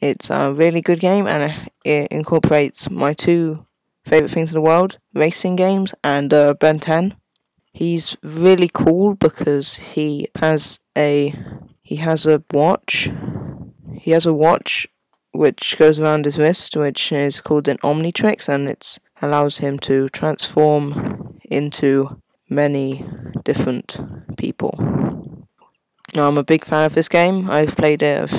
It's a really good game and it incorporates my two favorite things in the world racing games and uh, Ben 10. He's really cool because he has a he has a watch. He has a watch which goes around his wrist, which is called an Omnitrix, and it allows him to transform into many different people. Now, I'm a big fan of this game. I've played it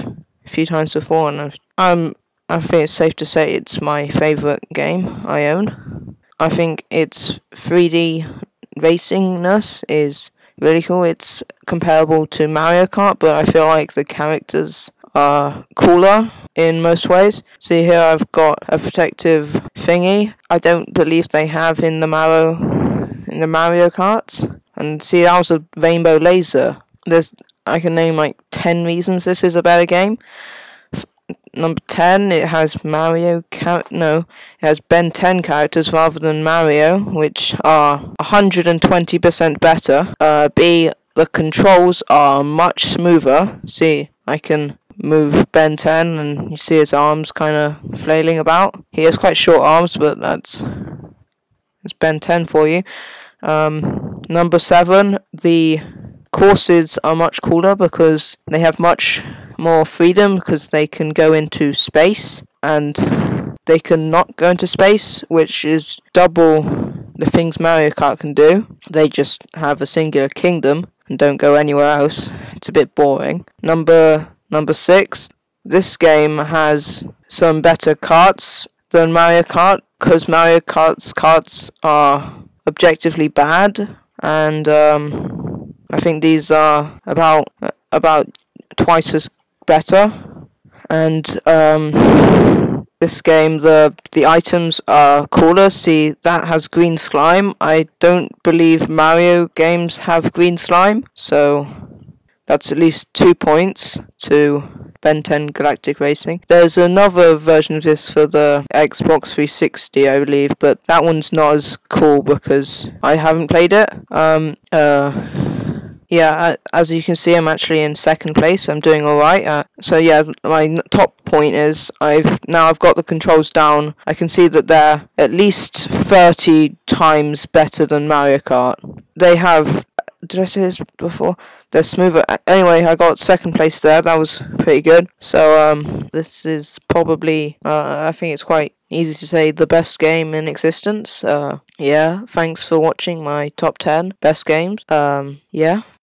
a few times before, and I've, um, I think it's safe to say it's my favourite game I own. I think its 3D racingness is really cool. It's comparable to Mario Kart, but I feel like the characters are cooler in most ways. See here I've got a protective thingy. I don't believe they have in the Mario in the Mario Karts. And see that was a rainbow laser. There's I can name like ten reasons this is a better game. F- number ten, it has Mario char- no, it has Ben 10 characters rather than Mario, which are 120% better. Uh, B, the controls are much smoother. See, I can move Ben 10 and you see his arms kind of flailing about. He has quite short arms, but that's it's Ben 10 for you. Um, number seven, the courses are much cooler because they have much more freedom because they can go into space and they can not go into space, which is double the things Mario Kart can do. They just have a singular kingdom and don't go anywhere else. It's a bit boring. Number number six, this game has some better carts than Mario Kart because Mario Kart's carts are objectively bad and um, I think these are about about twice as better. And um, this game, the the items are cooler. See, that has green slime. I don't believe Mario games have green slime, so that's at least two points to Ben 10 Galactic Racing. There's another version of this for the Xbox 360, I believe, but that one's not as cool because I haven't played it. Um, uh, yeah, as you can see, I'm actually in second place. I'm doing all right. Uh, so yeah, my top point is I've now I've got the controls down. I can see that they're at least 30 times better than Mario Kart. They have. Did I say this before? They're smoother. Anyway, I got second place there. That was pretty good. So um, this is probably. Uh, I think it's quite easy to say the best game in existence. Uh, yeah. Thanks for watching my top 10 best games. Um, yeah.